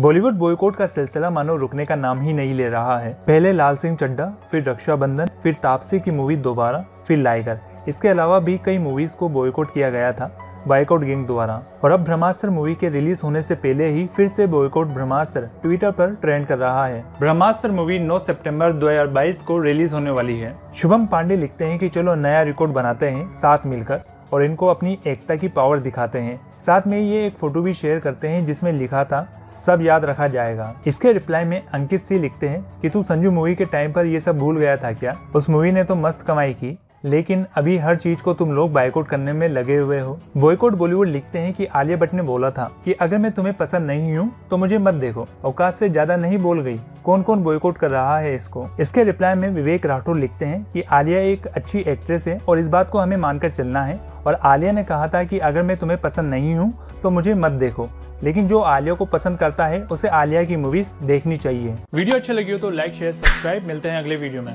Bollywood boycott का सिलसिला मानो रुकने का नाम ही नहीं ले रहा है। पहले लाल सिंह चड्डा फिर रक्षाबंधन, फिर तापसी की मूवी दोबारा, फिर लाइगर। इसके अलावा भी कई मूवीज़ को बॉयकॉट किया गया था बाइकआउट गैंग द्वारा। और अब ब्रह्मास्त्र मूवी के रिलीज़ होने से पहले ही फिर से बॉयकॉट ब्रह्मास्त्र ट्विटर पर ट्रेंड कर रहा है। ब्रह्मास्त्र मूवी 9 सितंबर 2022 को रिलीज़ होने वाली है। शुभम पांडे लिखते हैं कि चलो नया रिकॉर्ड बनाते हैं, साथ मिलकर। और इनको अपनी एकता की पावर दिखाते हैं। साथ में ये एक फ़ोटो भी शेयर करते हैं जिसमें लिखा था, सब याद रखा जाएगा। इसके रिप्लाई में अंकित सिंह लिखते हैं कि, तू संजू मूवी के टाइम पर ये सब भूल गया था क्या? उस मूवी ने तो मस्त कमाई की। लेकिन अभी हर चीज़ को तुम लोग बाइकआउट करने में लगे हुए हो। बॉयकॉट बॉलीवुड लिखते हैं कि आलिया भट्ट ने बोला था कि अगर मैं तुम्हें पसंद नहीं हूँ तो मुझे मत देखो। औकात से ज़्यादा नहीं बोल गई। कौन कौन बॉयकॉट कर रहा है इसको? इसके रिप्लाई में विवेक राठौर लिखते हैं कि आलिया एक अच्छी एक्ट्रेस है और इस बात को हमें मानकर चलना है। और आलिया ने कहा था कि अगर मैं तुम्हें पसंद नहीं हूँ तो मुझे मत देखो। लेकिन जो आलिया को पसंद करता है, उसे आलिया की मूवीज़ देखनी चाहिए। वीडियो अच्छी लगी हो तो लाइक शेयर सब्सक्राइब मिलते हैं अगले वीडियो में।